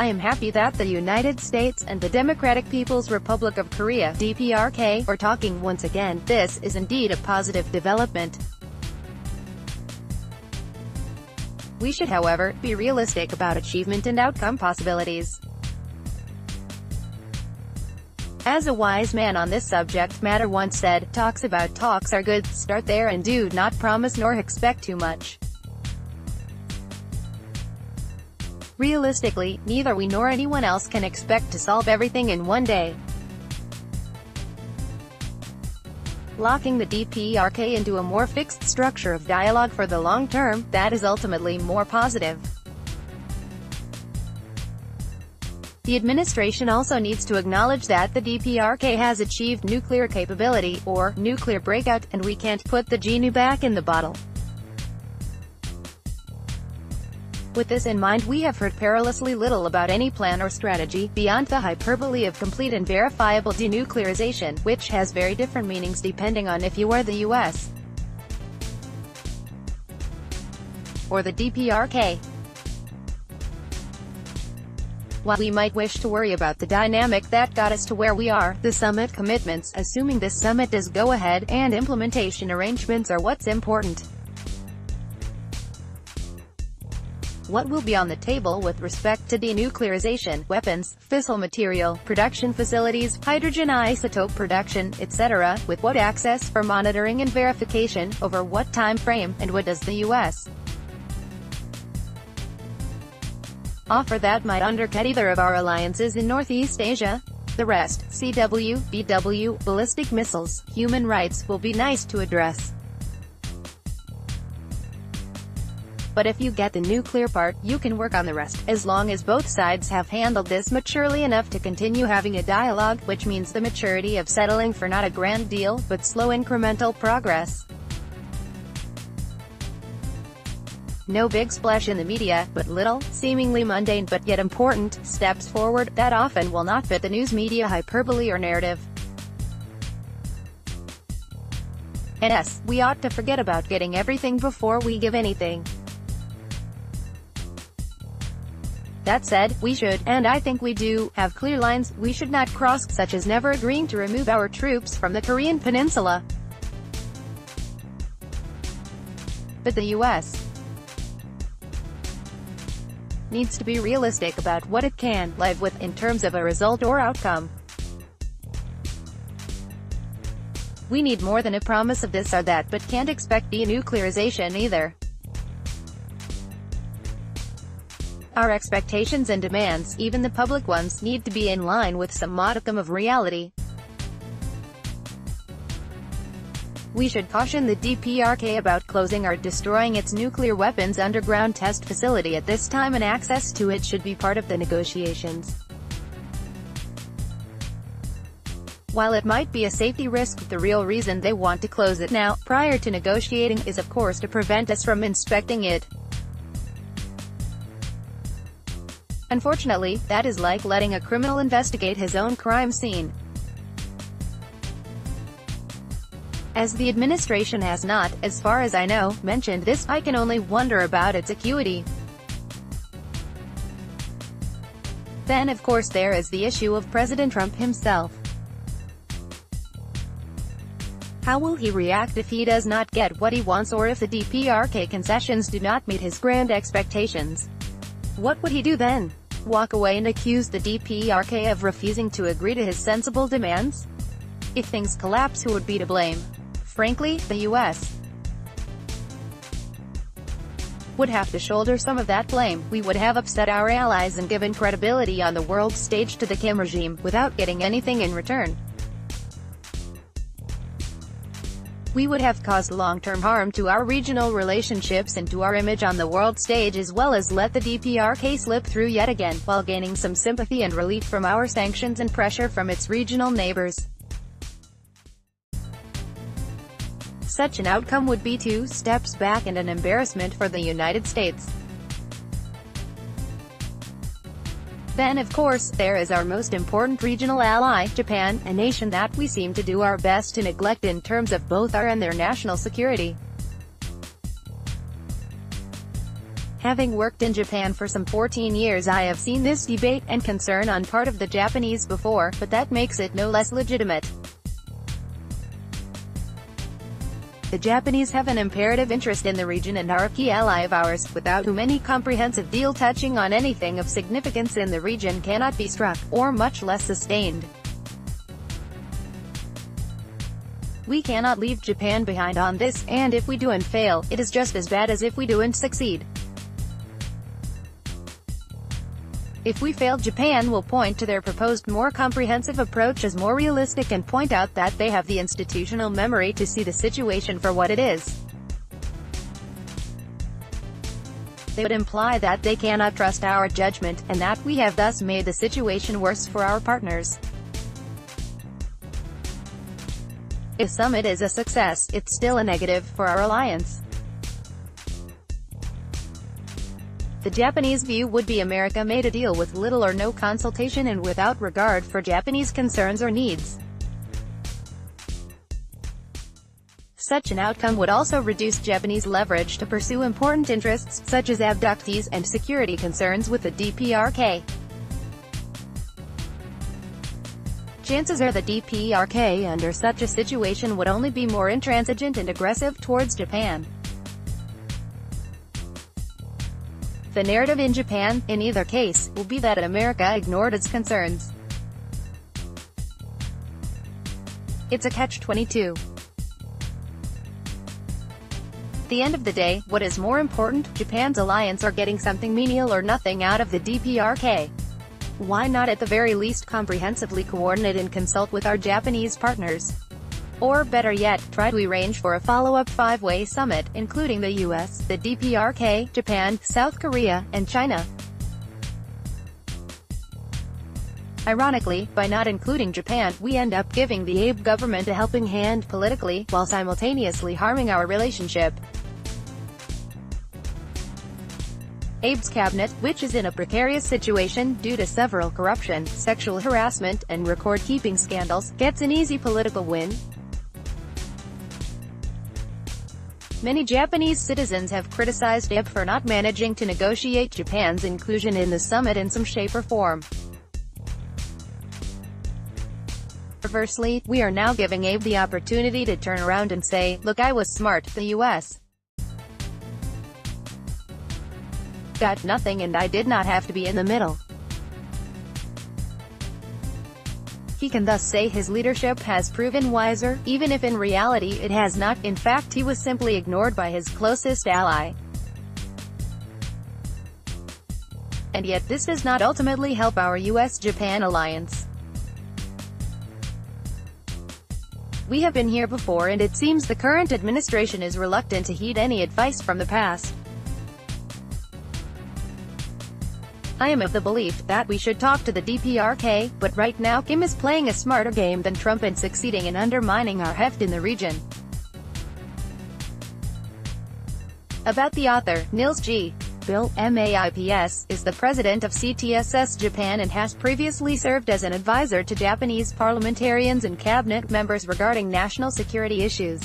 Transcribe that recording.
I am happy that the United States and the Democratic People's Republic of Korea DPRK, are talking once again. This is indeed a positive development. We should however, be realistic about achievement and outcome possibilities. As a wise man on this subject matter once said, talks about talks are good, start there and do not promise nor expect too much. Realistically, neither we nor anyone else can expect to solve everything in one day. Locking the DPRK into a more fixed structure of dialogue for the long term, that is ultimately more positive. The administration also needs to acknowledge that the DPRK has achieved nuclear capability, or nuclear breakout, and we can't put the genie back in the bottle. With this in mind we have heard perilously little about any plan or strategy, beyond the hyperbole of complete and verifiable denuclearization, which has very different meanings depending on if you are the U.S. or the DPRK. While we might wish to worry about the dynamic that got us to where we are, the summit commitments, assuming this summit does go ahead, and implementation arrangements are what's important. What will be on the table with respect to denuclearization, weapons, fissile material, production facilities, hydrogen isotope production, etc., with what access for monitoring and verification, over what time frame, and what does the U.S. offer that might undercut either of our alliances in Northeast Asia? The rest, CW, BW, ballistic missiles, human rights, will be nice to address. But if you get the nuclear part, you can work on the rest, as long as both sides have handled this maturely enough to continue having a dialogue, which means the maturity of settling for not a grand deal, but slow incremental progress. No big splash in the media, but little, seemingly mundane but yet important, steps forward, that often will not fit the news media hyperbole or narrative. And yes, we ought to forget about getting everything before we give anything. That said, we should, and I think we do, have clear lines we should not cross, such as never agreeing to remove our troops from the Korean peninsula. But the U.S. needs to be realistic about what it can live with in terms of a result or outcome. We need more than a promise of this or that but can't expect denuclearization either. Our expectations and demands, even the public ones, need to be in line with some modicum of reality. We should caution the DPRK about closing or destroying its nuclear weapons underground test facility at this time and access to it should be part of the negotiations. While it might be a safety risk, the real reason they want to close it now, prior to negotiating, is of course to prevent us from inspecting it. Unfortunately, that is like letting a criminal investigate his own crime scene. As the administration has not, as far as I know, mentioned this, I can only wonder about its acuity. Then of course there is the issue of President Trump himself. How will he react if he does not get what he wants or if the DPRK concessions do not meet his grand expectations? What would he do then? Walk away and accuse the DPRK of refusing to agree to his sensible demands? If things collapse who would be to blame? Frankly, the U.S. would have to shoulder some of that blame. We would have upset our allies and given credibility on the world stage to the Kim regime, without getting anything in return. We would have caused long-term harm to our regional relationships and to our image on the world stage as well as let the DPRK slip through yet again, while gaining some sympathy and relief from our sanctions and pressure from its regional neighbors. Such an outcome would be two steps back and an embarrassment for the United States. Then of course, there is our most important regional ally, Japan, a nation that we seem to do our best to neglect in terms of both our and their national security. Having worked in Japan for some 14 years I have seen this debate and concern on part of the Japanese before, but that makes it no less legitimate. The Japanese have an imperative interest in the region and are a key ally of ours, without whom any comprehensive deal touching on anything of significance in the region cannot be struck, or much less sustained. We cannot leave Japan behind on this, and if we do and fail, it is just as bad as if we do and succeed. If we fail Japan will point to their proposed more comprehensive approach as more realistic and point out that they have the institutional memory to see the situation for what it is. They would imply that they cannot trust our judgment, and that we have thus made the situation worse for our partners. If summit is a success, it's still a negative for our alliance. The Japanese view would be America made a deal with little or no consultation and without regard for Japanese concerns or needs. Such an outcome would also reduce Japanese leverage to pursue important interests, such as abductees, and security concerns with the DPRK. Chances are the DPRK under such a situation would only be more intransigent and aggressive towards Japan. The narrative in Japan, in either case, will be that America ignored its concerns. It's a catch-22. the end of the day, what is more important, Japan's alliance or getting something menial or nothing out of the DPRK? Why not at the very least comprehensively coordinate and consult with our Japanese partners? Or better yet, try to arrange for a follow-up five-way summit, including the US, the DPRK, Japan, South Korea, and China. Ironically, by not including Japan, we end up giving the Abe government a helping hand politically, while simultaneously harming our relationship. Abe's cabinet, which is in a precarious situation due to several corruption, sexual harassment, and record-keeping scandals, gets an easy political win, Many Japanese citizens have criticized Abe for not managing to negotiate Japan's inclusion in the summit in some shape or form. Conversely, we are now giving Abe the opportunity to turn around and say, look I was smart, the U.S. got nothing and I did not have to be in the middle. He can thus say his leadership has proven wiser, even if in reality it has not, in fact he was simply ignored by his closest ally. And yet this does not ultimately help our US-Japan alliance. We have been here before and it seems the current administration is reluctant to heed any advice from the past. I am of the belief that we should talk to the DPRK, but right now Kim is playing a smarter game than Trump and succeeding in undermining our heft in the region. About the author, Nils G. Bill, MAIPS, is the president of CTSS Japan and has previously served as an advisor to Japanese parliamentarians and cabinet members regarding national security issues.